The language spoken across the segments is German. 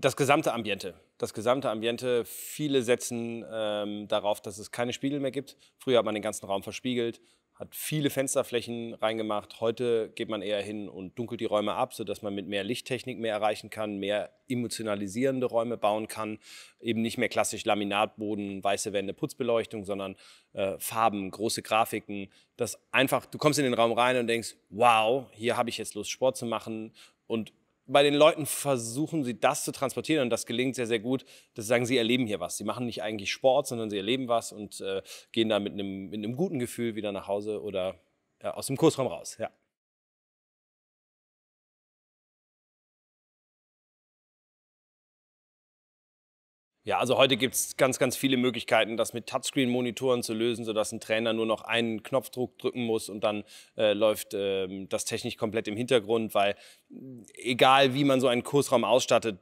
Das gesamte Ambiente. Das gesamte Ambiente. Viele setzen ähm, darauf, dass es keine Spiegel mehr gibt. Früher hat man den ganzen Raum verspiegelt, hat viele Fensterflächen reingemacht. Heute geht man eher hin und dunkelt die Räume ab, sodass man mit mehr Lichttechnik mehr erreichen kann, mehr emotionalisierende Räume bauen kann. Eben nicht mehr klassisch Laminatboden, weiße Wände, Putzbeleuchtung, sondern äh, Farben, große Grafiken. Das einfach, du kommst in den Raum rein und denkst, wow, hier habe ich jetzt Lust, Sport zu machen. Und bei den Leuten versuchen sie das zu transportieren und das gelingt sehr, sehr gut, dass sie sagen, sie erleben hier was. Sie machen nicht eigentlich Sport, sondern sie erleben was und äh, gehen da mit einem, mit einem guten Gefühl wieder nach Hause oder ja, aus dem Kursraum raus. Ja. Ja, also heute gibt es ganz, ganz viele Möglichkeiten, das mit Touchscreen-Monitoren zu lösen, sodass ein Trainer nur noch einen Knopfdruck drücken muss und dann äh, läuft äh, das technisch komplett im Hintergrund, weil egal wie man so einen Kursraum ausstattet,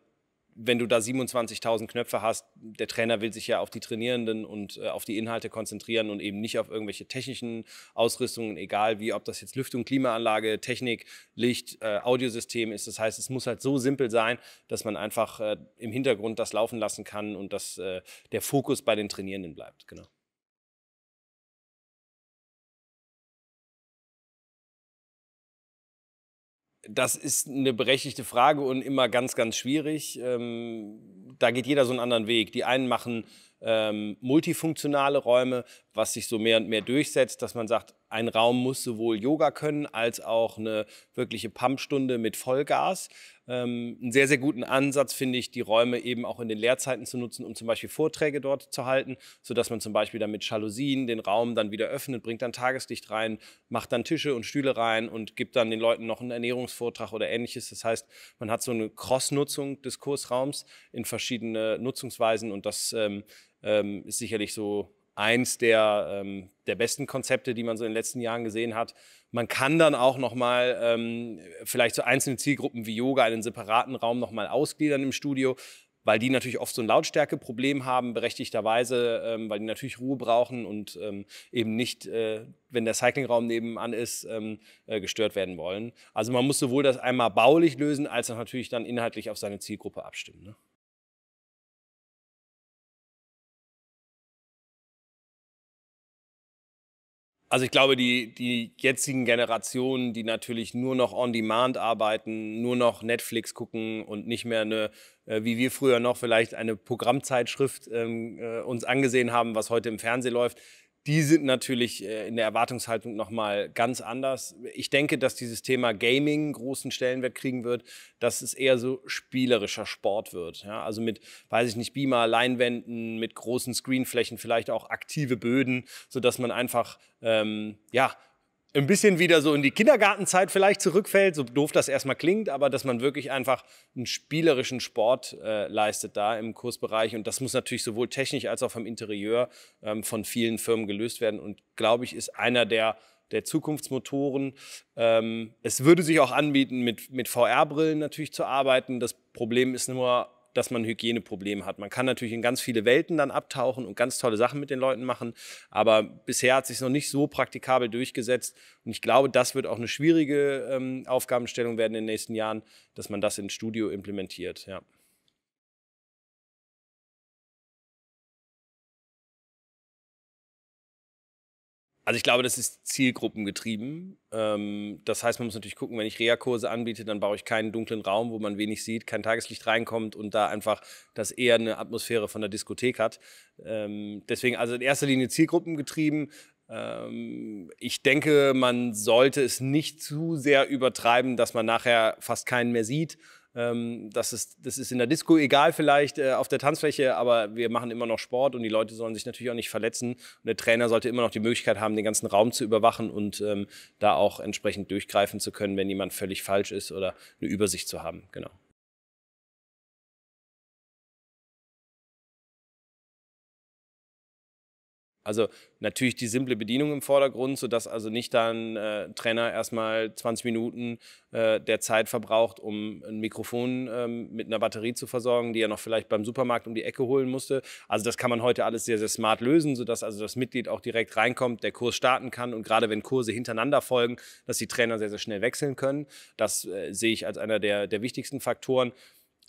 wenn du da 27.000 Knöpfe hast, der Trainer will sich ja auf die Trainierenden und äh, auf die Inhalte konzentrieren und eben nicht auf irgendwelche technischen Ausrüstungen, egal wie, ob das jetzt Lüftung, Klimaanlage, Technik, Licht, äh, Audiosystem ist. Das heißt, es muss halt so simpel sein, dass man einfach äh, im Hintergrund das laufen lassen kann und dass äh, der Fokus bei den Trainierenden bleibt. Genau. Das ist eine berechtigte Frage und immer ganz, ganz schwierig. Ähm, da geht jeder so einen anderen Weg. Die einen machen ähm, multifunktionale Räume, was sich so mehr und mehr durchsetzt, dass man sagt, ein Raum muss sowohl Yoga können als auch eine wirkliche Pumpstunde mit Vollgas. Ähm, einen sehr, sehr guten Ansatz finde ich, die Räume eben auch in den Lehrzeiten zu nutzen, um zum Beispiel Vorträge dort zu halten, sodass man zum Beispiel dann mit Jalousien den Raum dann wieder öffnet, bringt dann Tageslicht rein, macht dann Tische und Stühle rein und gibt dann den Leuten noch einen Ernährungsvortrag oder ähnliches. Das heißt, man hat so eine Cross-Nutzung des Kursraums in verschiedene Nutzungsweisen und das ähm, ähm, ist sicherlich so eins der, ähm, der besten Konzepte, die man so in den letzten Jahren gesehen hat. Man kann dann auch nochmal ähm, vielleicht so einzelne Zielgruppen wie Yoga einen separaten Raum nochmal ausgliedern im Studio, weil die natürlich oft so ein Lautstärkeproblem haben, berechtigterweise, ähm, weil die natürlich Ruhe brauchen und ähm, eben nicht, äh, wenn der Cyclingraum nebenan ist, ähm, äh, gestört werden wollen. Also man muss sowohl das einmal baulich lösen, als auch natürlich dann inhaltlich auf seine Zielgruppe abstimmen. Ne? Also ich glaube, die, die jetzigen Generationen, die natürlich nur noch on demand arbeiten, nur noch Netflix gucken und nicht mehr eine, äh, wie wir früher noch vielleicht eine Programmzeitschrift ähm, äh, uns angesehen haben, was heute im Fernsehen läuft, die sind natürlich äh, in der Erwartungshaltung nochmal ganz anders. Ich denke, dass dieses Thema Gaming großen Stellenwert kriegen wird, dass es eher so spielerischer Sport wird. Ja? Also mit, weiß ich nicht, Beamer, Leinwänden, mit großen Screenflächen, vielleicht auch aktive Böden, sodass man einfach ähm, ja, ein bisschen wieder so in die Kindergartenzeit vielleicht zurückfällt, so doof das erstmal klingt, aber dass man wirklich einfach einen spielerischen Sport äh, leistet da im Kursbereich. Und das muss natürlich sowohl technisch als auch vom Interieur ähm, von vielen Firmen gelöst werden. Und glaube ich, ist einer der der Zukunftsmotoren. Ähm, es würde sich auch anbieten, mit, mit VR-Brillen natürlich zu arbeiten. Das Problem ist nur, dass man ein Hygieneproblem hat. Man kann natürlich in ganz viele Welten dann abtauchen und ganz tolle Sachen mit den Leuten machen, aber bisher hat sich noch nicht so praktikabel durchgesetzt und ich glaube, das wird auch eine schwierige ähm, Aufgabenstellung werden in den nächsten Jahren, dass man das ins Studio implementiert. Ja. Also ich glaube, das ist zielgruppengetrieben. Ähm, das heißt, man muss natürlich gucken, wenn ich Reha-Kurse anbiete, dann baue ich keinen dunklen Raum, wo man wenig sieht, kein Tageslicht reinkommt und da einfach das eher eine Atmosphäre von der Diskothek hat. Ähm, deswegen also in erster Linie zielgruppengetrieben. Ähm, ich denke, man sollte es nicht zu sehr übertreiben, dass man nachher fast keinen mehr sieht ähm, das, ist, das ist in der Disco egal vielleicht äh, auf der Tanzfläche, aber wir machen immer noch Sport und die Leute sollen sich natürlich auch nicht verletzen. Und der Trainer sollte immer noch die Möglichkeit haben, den ganzen Raum zu überwachen und ähm, da auch entsprechend durchgreifen zu können, wenn jemand völlig falsch ist oder eine Übersicht zu haben. Genau. Also natürlich die simple Bedienung im Vordergrund, sodass also nicht dann äh, Trainer erstmal 20 Minuten äh, der Zeit verbraucht, um ein Mikrofon ähm, mit einer Batterie zu versorgen, die er noch vielleicht beim Supermarkt um die Ecke holen musste. Also das kann man heute alles sehr, sehr smart lösen, sodass also das Mitglied auch direkt reinkommt, der Kurs starten kann und gerade wenn Kurse hintereinander folgen, dass die Trainer sehr, sehr schnell wechseln können. Das äh, sehe ich als einer der, der wichtigsten Faktoren.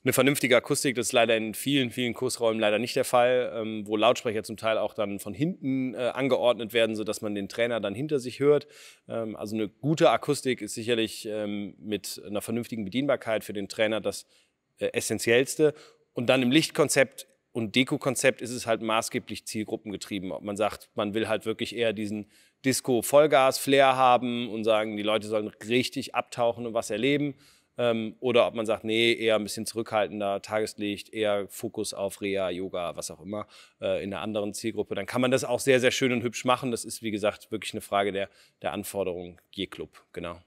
Eine vernünftige Akustik. Das ist leider in vielen, vielen Kursräumen leider nicht der Fall, ähm, wo Lautsprecher zum Teil auch dann von hinten äh, angeordnet werden, sodass man den Trainer dann hinter sich hört. Ähm, also eine gute Akustik ist sicherlich ähm, mit einer vernünftigen Bedienbarkeit für den Trainer das äh, Essentiellste. Und dann im Lichtkonzept und Deko-Konzept ist es halt maßgeblich zielgruppengetrieben. Ob man sagt, man will halt wirklich eher diesen Disco-Vollgas-Flair haben und sagen, die Leute sollen richtig abtauchen und was erleben. Ähm, oder ob man sagt, nee, eher ein bisschen zurückhaltender, Tageslicht, eher Fokus auf Reha, Yoga, was auch immer, äh, in einer anderen Zielgruppe. Dann kann man das auch sehr, sehr schön und hübsch machen. Das ist, wie gesagt, wirklich eine Frage der, der Anforderung je Club. Genau.